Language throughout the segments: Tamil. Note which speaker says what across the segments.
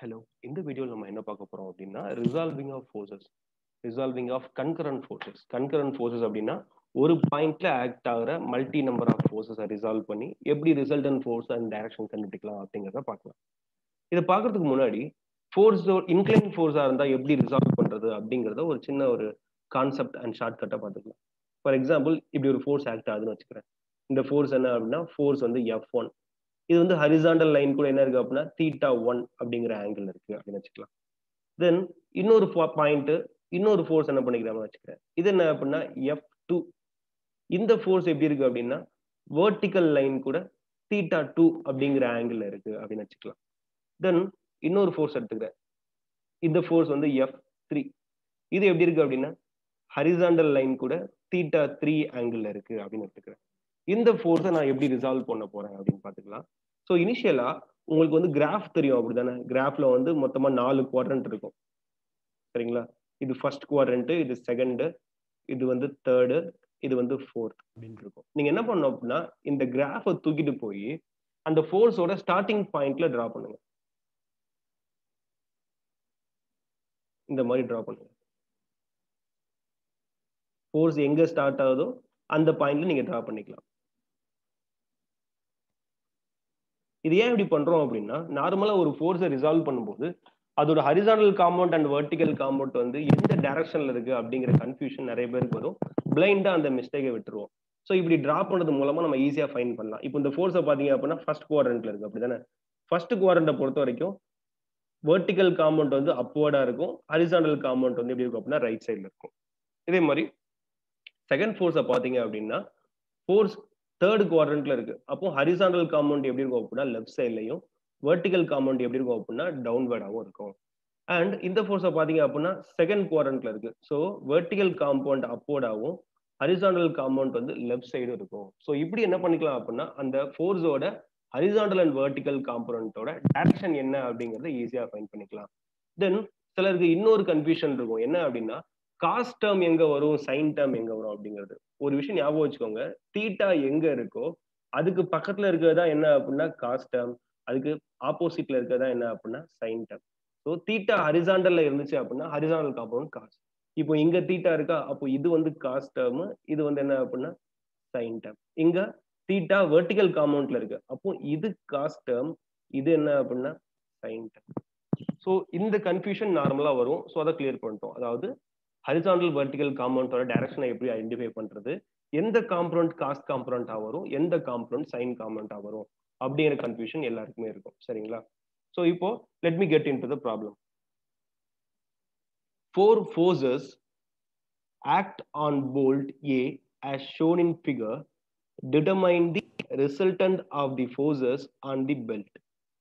Speaker 1: ஹலோ இந்த வீடியோவில் நம்ம என்ன பார்க்க போறோம் அப்படின்னா resolving of forces resolving of concurrent forces concurrent forces அப்படின்னா ஒரு பாயிண்ட்ல ஆக்ட் ஆகிற மல்டி நம்பர் ஆஃப் ஃபோர்ஸஸை ரிசால்வ் பண்ணி எப்படி ரிசல்டன் ஃபோர்ஸ் அண்ட் டைரக்ஷன் கண்டுபிடிக்கலாம் அப்படிங்கிறத பார்க்கலாம். இதை பார்க்கறதுக்கு முன்னாடி ஃபோர்ஸ் இன்க்ளைன் ஃபோர்ஸாக இருந்தால் எப்படி ரிசால்வ் பண்ணுறது அப்படிங்கிறத ஒரு சின்ன ஒரு கான்செப்ட் அண்ட் ஷார்ட்கட்டை பார்த்துக்கலாம். ஃபார் எக்ஸாம்பிள் இப்படி ஒரு ஃபோர்ஸ் ஆக்ட் ஆகுதுன்னு வச்சுக்கிறேன். இந்த ஃபோர்ஸ் என்ன அப்படின்னா ஃபோர்ஸ் வந்து எஃப் ஒன் இது வந்து ஹரிசாண்டல் லைன் கூட என்ன இருக்கு அப்படின்னா தீட்டா ஒன் அப்படிங்கிற ஆங்கிள் இருக்கு அப்படின்னு வச்சுக்கலாம். தென் இன்னொரு பாயிண்ட் இன்னொரு ஃபோர்ஸ் என்ன பண்ணிக்கிறாம வச்சுக்கிறேன் இது என்ன அப்படின்னா எஃப் டூ இந்த ஃபோர்ஸ் எப்படி இருக்கு அப்படின்னா வேர்டிக்கல் லைன் கூட தீட்டா டூ அப்படிங்கிற ஆங்கிள் இருக்கு அப்படின்னு வச்சுக்கலாம். தென் இன்னொரு ஃபோர்ஸ் எடுத்துக்கிறேன். இந்த ஃபோர்ஸ் வந்து எஃப் த்ரீ இது எப்படி இருக்கு அப்படின்னா ஹரிசாண்டல் லைன் கூட தீட்டா த்ரீ ஆங்கிள் இருக்கு அப்படின்னு எடுத்துக்கிறேன். இந்த ஃபோர்ஸை நான் எப்படி ரிசால்வ் பண்ண போறேன் அப்படின்னு பாத்துக்கலாம் ஸோ இனிஷியலா உங்களுக்கு வந்து கிராஃப் தெரியும் அப்படிதானே? கிராஃப்ல வந்து மொத்தமா நாலு குவாட்ரண்ட் இருக்கும். சரிங்களா? இது ஃபர்ஸ்ட் குவாட்ரண்ட் இது செகண்டு இது வந்து தேர்டு இது வந்து ஃபோர்த் அப்படின்னு இருக்கும். நீங்க என்ன பண்ணணும் அப்படின்னா இந்த கிராஃபை தூக்கிட்டு போய் அந்த ஃபோர்ஸோட ஸ்டார்டிங் பாயிண்ட்ல டிரா பண்ணுங்க. இந்த மாதிரி டிரா பண்ணுங்க. ஃபோர்ஸ் எங்க ஸ்டார்ட் ஆகுதோ அந்த பாயிண்ட்ல நீங்க டிரா பண்ணிக்கலாம். இது ஏன் இப்படி பண்றோம் அப்படின்னா நார்மலா ஒரு ஃபோர்ஸை ரிசால்வ் பண்ணும்போது அதோட horizontal compound and vertical compound வந்து எந்த டைரக்ஷன்ல இருக்கு அப்படிங்கிற கன்ஃபியூஷன் நிறைய பேருக்கு வரும். பிளைண்டா அந்த மிஸ்டேக்கை விட்டுருவோம். ஸோ இப்படி டிரா பண்ணது மூலமா நம்ம ஈஸியா ஃபைன் பண்ணலாம். இப்போ இந்த ஃபோர்ஸை பாத்தீங்க அப்படின்னா ஃபர்ஸ்ட் குவாரண்ட்ல இருக்கு. அப்படிதானே? ஃபர்ஸ்ட் குவாரண்ட்டை பொறுத்த வரைக்கும் வெர்டிக்கல் காம்பவுண்ட் வந்து அப்வர்டா இருக்கும். ஹரிசானல் காம்பவுண்ட் வந்து எப்படி இருக்கும் அப்படின்னா ரைட் சைட்ல இருக்கும். இதே மாதிரி செகண்ட் ஃபோர்ஸை பாத்தீங்க அப்படின்னா ஃபோர்ஸ் தேர்ட் குவாட்ரண்ட்ல இருக்கு. அப்போ ஹரிசாண்டல் காம்பவுண்ட் எப்படி இருக்கும் அப்படின்னா லெஃப்ட் சைட்லையும் வெர்டிகல் காம்பவுண்ட் எப்படி இருக்கும் அப்படின்னா டவுன்வேர்டாகவும் இருக்கும். அண்ட் இந்த ஃபோர்ஸை பார்த்தீங்க அப்படின்னா செகண்ட் குவாட்ரண்ட்ல இருக்கு. ஸோ வெர்டிகல் காம்பவுண்ட் அப்போர்டாகவும் ஹரிசாண்டல் காம்பவுண்ட் வந்து லெஃப்ட் சைடும் இருக்கும். ஸோ இப்படி என்ன பண்ணிக்கலாம் அப்படின்னா அந்த ஃபோர்ஸோட ஹரிசாண்டல் அண்ட் வெர்டிக்கல் காம்பனண்டோட டேரக்ஷன் என்ன அப்படிங்கறத ஈஸியாக ஃபைன் பண்ணிக்கலாம். தென் சிலருக்கு இன்னொரு கன்ஃபியூஷன் இருக்கும். என்ன அப்படின்னா காஸ்ட் டேர்ம் எங்க வரும்? சைன் டேர்ம் எங்க வரும்? அப்படிங்கிறது. ஒரு விஷயம் ஞாபகம் வச்சுக்கோங்க. தீட்டா எங்க இருக்கோ அதுக்கு பக்கத்துல இருக்கிறதா என்ன அப்படின்னா காஸ்ட் டேர்ம். அதுக்கு ஆப்போசிட்ல இருக்கிறதா என்ன அப்படின்னா சைன் டேர்ம். ஸோ தீட்டா ஹரிசாண்டல்ல இருந்துச்சு அப்படின்னா ஹரிசாண்டல் காம்பவுண்ட் காஸ்ட். இப்போ இங்க தீட்டா இருக்கா? அப்போ இது வந்து காஸ்ட் டேர்ம் இது வந்து என்ன அப்படின்னா சைன் டேர்ம். இங்க தீட்டா வெர்டிக்கல் காம்பவுண்ட்ல இருக்கு. அப்போ இது காஸ்ட் டேர்ம் இது என்ன அப்படின்னா சைன் டேர்ம். ஸோ இந்த கன்ஃபியூஷன் நார்மலா வரும். ஸோ அதை கிளியர் பண்ணிட்டோம். அதாவது ஹரிசாண்டல் வெர்டிகல் காம்பவுண்டோட டைரக்ஷனை எப்படி ஐடென்டிஃபை பண்றது? எந்த காம்பவுண்ட் காஸ்ட் காம்பவுண்டா வரும்? எந்த காம்பவுண்ட் சைன் காம்பவுண்டா வரும்? அப்படிங்கிற கன்ஃபியூஷன் எல்லாருக்குமே இருக்கும். சரிங்களா? ஸோ இப்போ let me get into the problem four forces act on bolt A as shown in figure determine the resultant of the forces on the belt.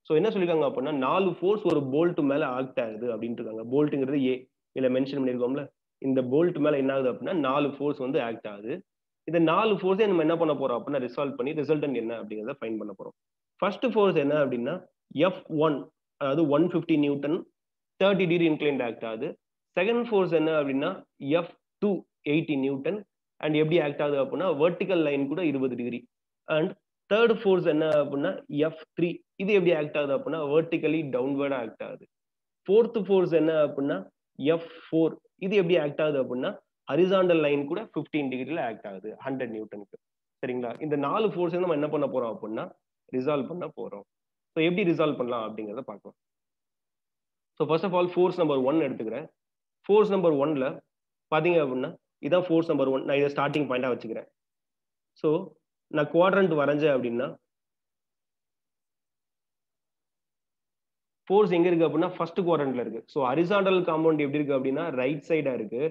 Speaker 1: So என்ன சொல்லிருக்காங்க அப்படின்னா நாலு ஃபோர்ஸ் ஒரு போல்ட் மேல ஆக்ட் ஆகுது அப்படின்ட்டு இருக்காங்க. போல்ட்டுங்கிறது ஏ இல்லை மென்ஷன் பண்ணிருக்கோம்ல இந்த போல்ட் மேல என்ன ஆகுது அப்படின்னா நாலு ஃபோர்ஸ் வந்து ஆக்ட் ஆகுது. இந்த நாலு ஃபோர்ஸே நம்ம என்ன பண்ண போறோம் அப்படின்னா ரிசால்வ் பண்ணி ரிசல்டன் என்ன அப்படிங்கிறத ஃபைன் பண்ண போறோம். ஃபர்ஸ்ட் ஃபோர்ஸ் என்ன அப்படின்னா எஃப் ஒன் அதாவது one fifty newton thirty degree inclined act ஆகுது. செகண்ட் ஃபோர்ஸ் என்ன அப்படின்னா F two eighty newton and எப்படி ஆக்ட் ஆகுது அப்படின்னா வெர்டிக்கல் லைன் கூட இருபது டிகிரி அண்ட் தேர்ட் ஃபோர்ஸ் என்ன அப்படின்னா எஃப் த்ரீ இது எப்படி ஆக்ட் ஆகுது அப்படின்னா வெர்டிக்கலி டவுன்வேர்டாக ஆக்ட் ஆகுது. ஃபோர்த் ஃபோர்ஸ் என்ன அப்படின்னா எஃப் ஃபோர் இது எப்படி ஆக்ட் ஆகுது அப்படின்னா ஹரிசாண்டல் லைன் கூட ஃபிஃப்டீன் டிகிரியில ஆக்ட் ஆகுது ஹண்ட்ரட் நியூட்டனுக்கு சரிங்களா? இந்த நாலு ஃபோர்ஸ் நம்ம என்ன பண்ண போறோம் அப்படின்னா ரிசால்வ் பண்ண போறோம். ஸோ எப்படி ரிசால்வ் பண்ணலாம் அப்படிங்கிறத பார்க்கலாம். So first of all force number one எடுத்துக்கிறேன். ஃபோர்ஸ் நம்பர் ஒன்ல பாத்தீங்க அப்படின்னா இதான் ஃபோர்ஸ் நம்பர் ஒன் நான் இதை ஸ்டார்டிங் பாயிண்டா வச்சுக்கிறேன். ஸோ நான் குவாட்ரண்ட் வரைஞ்சேன் அப்படின்னா ஃபோர்ஸ் எங்க இருக்கு அப்படின்னா ஃபர்ஸ்ட் குவாரண்ட்ல இருக்கு. ஸோ ஹரிசாண்டல் காம்பவுண்ட் எப்படி இருக்கு அப்படின்னா ரைட் சைடா இருக்கு.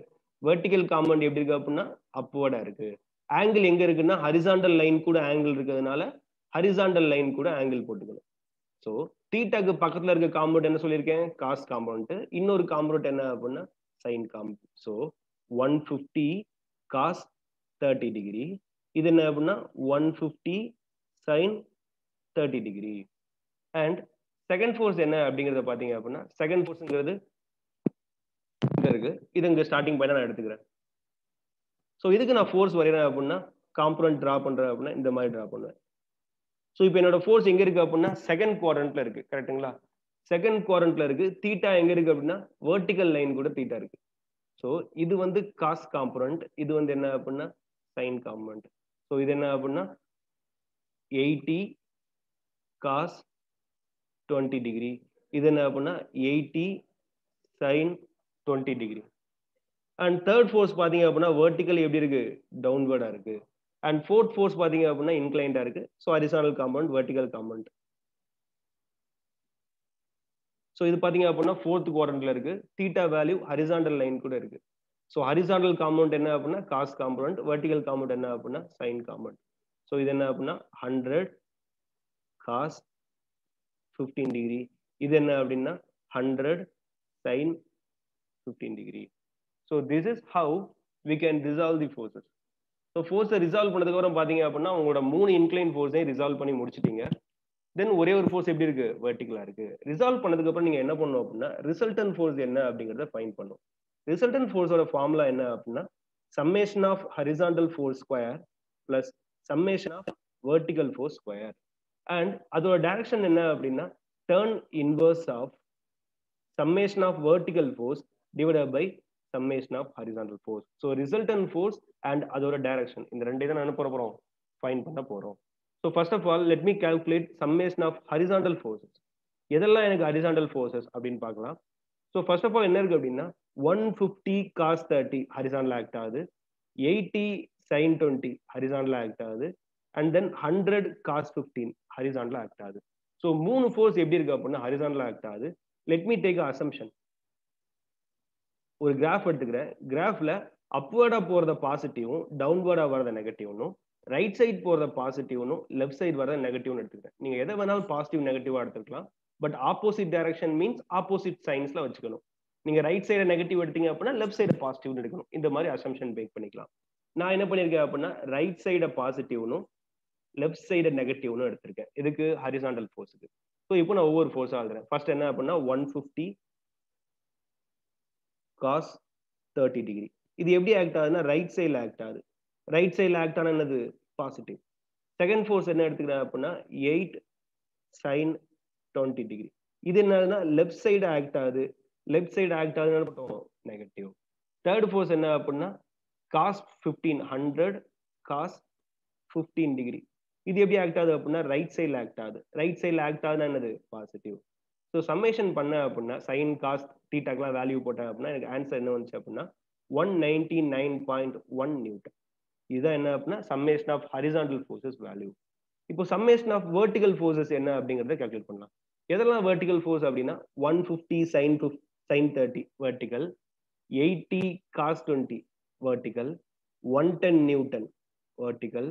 Speaker 1: வெர்டிக்கல் காம்பவுண்ட் எப்படி இருக்கு அப்படின்னா அப்வர்டா இருக்கு. ஆங்கிள் எங்க இருக்குன்னா ஹரிசாண்டல் லைன் கூட ஆங்கிள் இருக்கிறதுனால ஹரிசாண்டல் லைன் கூட ஆங்கிள் போட்டுக்கணும். ஸோ தீட்டாக்கு பக்கத்துல இருக்க காம்பவுண்ட் என்ன சொல்லியிருக்கேன்? காஸ் காம்பவுண்ட் இன்னொரு காம்பவுண்ட் என்ன அப்படின்னா sine compound so one fifty cos thirty degree இது என்ன அப்படின்னா one fifty sine thirty degree and second force என்ன அப்படிங்கறத பாத்தீங்க அப்படின்னா செகண்ட் ஃபோர்ஸ்ங்கிறது இருக்கு. இது இங்க ஸ்டார்டிங் பாயிண்ட் நான் எடுத்துக்கிறேன். ஸோ இதுக்கு நான் ஃபோர்ஸ் வரைகிறேன் அப்படின்னா காம்பனன்ட் ட்ரா பண்றேன் அப்படின்னா இந்த மாதிரி ட்ரா பண்ணுவேன். ஸோ இப்போ என்னோட ஃபோர்ஸ் எங்க இருக்கு அப்படின்னா செகண்ட் குவாரண்ட்ல இருக்கு. கரெக்ட்டுங்களா செகண்ட் குவாரண்ட்ல இருக்கு. தீட்டா எங்க இருக்கு அப்படின்னா வேர்டிக்கல் லைன் கூட தீட்டா இருக்கு. ஸோ இது வந்து காஸ் காம்பனண்ட் இது வந்து என்ன அப்படின்னா சைன் காம்பனண்ட் ஸோ இது என்ன அப்படின்னா எயிட்டி காஸ் டுவெண்ட்டி டிகிரி இது என்ன அப்படின்னா eighty sine twenty degree and third force பார்த்தீங்க அப்படின்னா வேர்டிக்கல் எப்படி இருக்கு? டவுன்வேர்டாக இருக்கு. அண்ட் ஃபோர்த் ஃபோர்ஸ் பார்த்தீங்க அப்படின்னா இன்க்ளைண்டா இருக்கு. So horizontal compound vertical compound so இது பார்த்தீங்க அப்படின்னா ஃபோர்த் குவாரண்ட்ல இருக்கு. தீட்டா வேல்யூ ஹரிசாண்டல் லைன் கூட இருக்கு. ஸோ ஹரிசாண்டல் காம்பவுண்ட் என்ன அப்படின்னா காஸ் காம்பவுண்ட் வெர்டிக்கல் காம்பவுண்ட் என்ன அப்படின்னா சைன் காம்பவுண்ட் ஸோ இது என்ன அப்படின்னா ஹண்ட்ரட் காஸ் ஃபிஃப்டீன் டிகிரி இது என்ன அப்படின்னா hundred sine fifteen degree so this is how we can resolve the forces so ஃபோர்ஸை ரிசால்வ் பண்ணதுக்கப்புறம் பார்த்தீங்க அப்படின்னா உங்களோட மூணு இன்க்ளைன் ஃபோர்ஸையும் ரிசால்வ் பண்ணி முடிச்சிட்டீங்க. தென் ஒரே ஒரு ஃபோர்ஸ் எப்படி இருக்கு? வெர்டிகலா இருக்கு. ரிசால்வ் பண்ணதுக்கு அப்புறம் நீங்க என்ன பண்ணணும் அப்படின்னா ரிசல்டன் ஃபோர்ஸ் என்ன அப்படிங்கறத ஃபைன் பண்ணும் ரிசல்டன் ஃபோர்ஸோட ஃபார்முலா என்ன அப்படின்னா summation of horizontal force square plus summation of vertical force square and அதோட டைரக்ஷன் என்ன அப்படின்னா tan inverse of summation of vertical force divided by summation of horizontal force so resultant force and அதோட டைரக்ஷன் இந்த ரெண்டே தான் அனுப்ப போகிறோம் ஃபைன் பண்ண போகிறோம் so first of all let me calculate summation of horizontal forces எதெல்லாம் எனக்கு ஹரிசாண்டல் ஃபோர்ஸஸ் அப்படின்னு பார்க்கலாம். ஸோ ஃபர்ஸ்ட் ஆஃப் ஆல் என்ன இருக்கு அப்படின்னா one fifty cos thirty horizontal act ஆகுது. Eighty sine twenty horizontal act ஆகுது. And then hundred cos fifteen ஹரிசான்லாம் act ஆகுது. ஸோ மூணு ஃபோர்ஸ் எப்படி இருக்கு அப்படின்னா ஹரிசான்லாம் ஆக்ட் ஆகுது. லெட் மீ டேக் அசம்ஷன் ஒரு கிராஃப் எடுத்துக்கிறேன். கிராஃப்ல அப்வேர்டா போறத பாசிட்டிவும் டவுன்வேர்டா வரத நெகட்டிவ்னும் ரைட் சைட் போறத பாசிட்டிவ்னும் லெஃப்ட் சைடு வரத நெகட்டிவ்னு எடுத்துக்கிறேன். நீங்க எதை வேணாலும் பாசிட்டிவ் நெகட்டிவா எடுத்துக்கலாம். But opposite direction means opposite சைன்ஸ்ல வச்சுக்கணும். நீங்க ரைட் சைடு நெகட்டிவ் எடுத்தீங்க அப்படின்னா லெஃப்ட் சைடு பாசிட்டிவ்னு எடுக்கணும். இந்த மாதிரி அசம்ஷன் பேக் பண்ணிக்கலாம். நான் என்ன பண்ணிருக்கேன் அப்படின்னா ரைட் சைட பாசிட்டிவ்னும் லெஃப்ட் சைடு நெகட்டிவ்னு எடுத்திருக்கேன். இதுக்கு ஹரிசாண்டல் ஃபோர்ஸுக்கு ஸோ இப்போ நான் ஒவ்வொரு ஃபோர்ஸாக எழுதுறேன் ஃபர்ஸ்ட் என்ன அப்படின்னா one fifty cos thirty degree இது எப்படி ஆக்ட் ஆகுதுன்னா ரைட் சைடில் ஆக்ட் ஆகுது. ரைட் சைடில் ஆக்ட் ஆன என்னது? பாசிட்டிவ் செகண்ட் ஃபோர்ஸ் என்ன எடுத்துக்கிறேன் அப்படின்னா எயிட் சைன் டுவெண்ட்டி டிகிரி இது என்னதுன்னா லெஃப்ட் சைடு ஆக்ட் ஆகுது. லெஃப்ட் சைடு ஆக்ட் ஆகுதுன்னு நெகட்டிவ் தேர்ட் ஃபோர்ஸ் என்ன அப்படின்னா cos fifteen hundred cos fifteen degree இது எப்படி ஆக்ட் ஆகுது அப்படின்னா ரைட் சைடில் ஆக்ட் ஆகுது. ரைட் சைடில் ஆக்ட் ஆகுதுன்னா என்னது? பாசிட்டிவ் ஸோ சம்மேஷன் பண்ண அப்படின்னா சைன் காஸ்ட் டீட்டாக்லாம் வேல்யூ போட்டேன் அப்படின்னா எனக்கு ஆன்சர் என்ன வந்துச்சு அப்படின்னா one ninety nine point one newton இதுதான் என்ன அப்படின்னா summation of horizontal forces value இப்போ சம்மேஷன் ஆஃப் வெர்டிகல் ஃபோர்ஸஸ் என்ன அப்படிங்கிறத கேல்குலேட் பண்ணலாம். எதெல்லாம் வேர்டிகல் ஃபோர்ஸ் அப்படின்னா one fifty sine sine thirty vertical eighty cos twenty vertical one ten newton vertical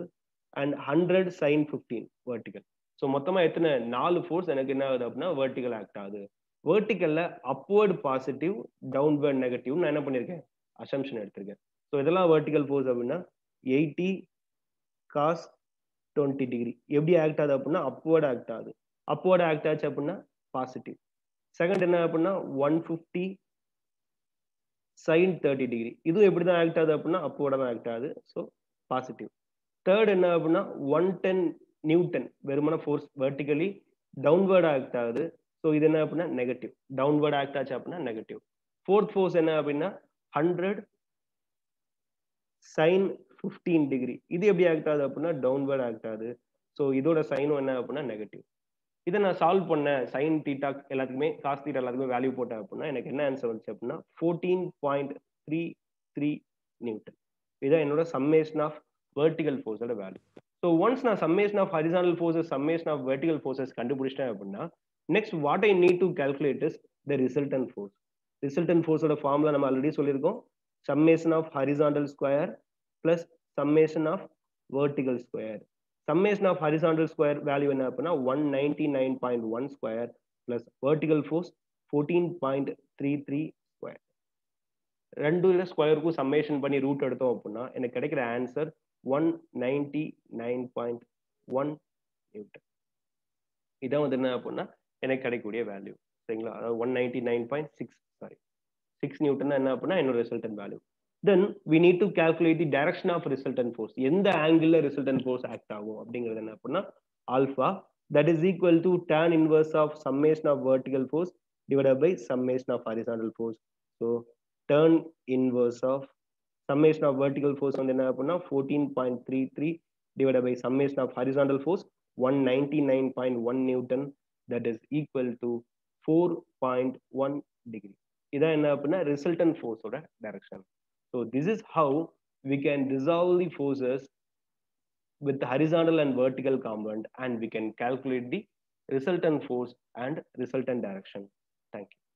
Speaker 1: and hundred sine fifteen vertical so மொத்தமாக எத்தனை? நாலு ஃபோர்ஸ் எனக்கு என்ன ஆகுது அப்படின்னா வேர்ட்டிக்கல் ஆக்ட் ஆகுது. வெர்டிகல்ல அப்வர்ட் பாசிட்டிவ் டவுன்வர்ட் நெகட்டிவ் நான் என்ன பண்ணியிருக்கேன் அசம்ஷன் எடுத்திருக்கேன். ஸோ இதெல்லாம் வேர்ட்டிக்கல் ஃபோர்ஸ் அப்படின்னா எயிட்டி காஸ் டுவெண்ட்டி டிகிரி எப்படி ஆக்ட் ஆகுது அப்படின்னா அப்வர்டு ஆக்ட் ஆகுது. அப்வர்டு ஆக்ட் ஆச்சு அப்படின்னா பாசிட்டிவ் செகண்ட் என்ன அப்படின்னா one fifty sine thirty degree இதுவும் எப்படி தான் ஆக்ட் ஆகுது அப்படின்னா அப்வர்டாக தான் ஆக்ட் ஆகுது. ஸோ பாசிட்டிவ் தேர்ட் என்ன அப்படின்னா ஒன் டென் நியூட்டன் வெறுமன ஃபோர்ஸ் வெர்டிகலி டவுன்வேர்ட் ஆக்ட் ஆகுது. ஸோ இது என்ன அப்படின்னா நெகட்டிவ் டவுன்வேர்ட் ஆக்ட் ஆச்சு அப்படின்னா நெகட்டிவ் ஃபோர்த் ஃபோர்ஸ் என்ன அப்படின்னா ஹண்ட்ரட் சைன் ஃபிஃப்டீன் டிகிரி இது எப்படி ஆக்ட் ஆகுது அப்படின்னா டவுன்வேர்ட் ஆக்ட் ஆகுது. ஸோ இதோட சைனும் என்ன அப்படின்னா நெகட்டிவ் இதை நான் சால்வ் பண்ணேன் சைன் தீட்டா எல்லாத்துக்குமே காஸ் தீட்டா எல்லாத்துக்குமே வேல்யூ போட்டேன் அப்படின்னா எனக்கு என்ன ஆன்சர் வந்துச்சு அப்படின்னா fourteen point three three newton இதான் என்னோட சம்மேஷன் ஆஃப் வெர்டிகல் ஃபோர்ஸோட வேல்யூ ஸோ ஒன்ஸ் நான் summation of horizontal forces summation of vertical forces கண்டுபிடிச்சிட்டேன் அப்படின்னா next what I need to calculate is the resultant force resultant ஃபோர்ஸோட ஃபார்ம்ல நம்ம ஆல்ரெடி சொல்லியிருக்கோம். Summation of horizontal square plus summation of vertical square summation of horizontal square value என்ன அப்படின்னா one ninety nine point one square plus vertical force fourteen point three three square ரெண்டு ஸ்கொயருக்கும் சம்மேஷன் பண்ணி ரூட் எடுத்தோம் அப்படின்னா எனக்கு கிடைக்கிற answer one ninety nine point one newton இதான் வந்து என்ன அப்படின்னா எனக்கு கிடைக்கக்கூடிய வேல்யூ சரிங்களா? அதாவது one ninety nine point six sorry six newton என்ன அப்படின்னா என்னோட resultant value then we need to calculate the direction of resultant force எந்த ஆங்கிள் ரிசல்டன் ஃபோர்ஸ் ஆக்ட் ஆகும் அப்படிங்கிறது என்ன அப்படின்னா alpha that is equal to tan inverse of summation of vertical force divided by summation of horizontal force. So tan inverse of summation of vertical force வந்து என்ன அப்படின்னா fourteen point three three divided by summation of horizontal force 199.1 newton that is equal to 4.1 degree இதான் என்ன அப்படின்னா resultant ஃபோர்ஸோட direction so this is how we can resolve the forces with the horizontal and vertical component and we can calculate the resultant force and resultant direction. Thank you.